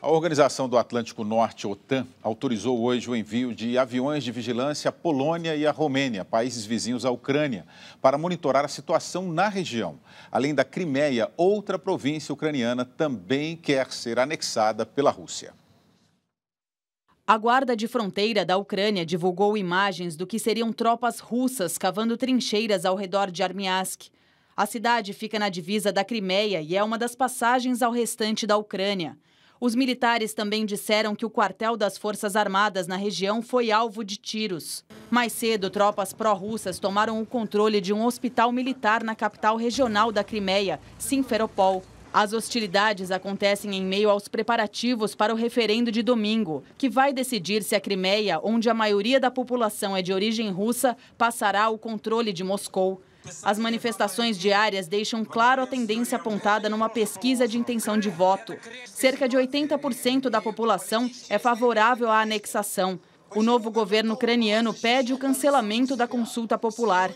A Organização do Atlântico Norte, OTAN, autorizou hoje o envio de aviões de vigilância à Polônia e à Romênia, países vizinhos à Ucrânia, para monitorar a situação na região. Além da Crimeia, outra província ucraniana também quer ser anexada pela Rússia. A Guarda de Fronteira da Ucrânia divulgou imagens do que seriam tropas russas cavando trincheiras ao redor de Armiask. A cidade fica na divisa da Crimeia e é uma das passagens ao restante da Ucrânia. Os militares também disseram que o quartel das Forças Armadas na região foi alvo de tiros. Mais cedo, tropas pró-russas tomaram o controle de um hospital militar na capital regional da Crimeia, Simferopol. As hostilidades acontecem em meio aos preparativos para o referendo de domingo, que vai decidir se a Crimeia, onde a maioria da população é de origem russa, passará ao controle de Moscou. As manifestações diárias deixam claro a tendência apontada numa pesquisa de intenção de voto. Cerca de 80% da população é favorável à anexação. O novo governo ucraniano pede o cancelamento da consulta popular.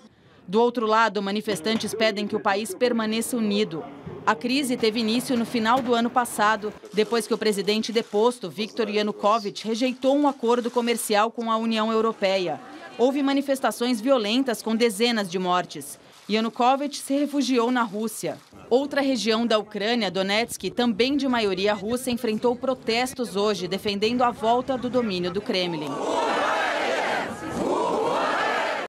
Do outro lado, manifestantes pedem que o país permaneça unido. A crise teve início no final do ano passado, depois que o presidente deposto, Viktor Yanukovych, rejeitou um acordo comercial com a União Europeia. Houve manifestações violentas com dezenas de mortes. Yanukovych se refugiou na Rússia. Outra região da Ucrânia, Donetsk, também de maioria russa, enfrentou protestos hoje defendendo a volta do domínio do Kremlin.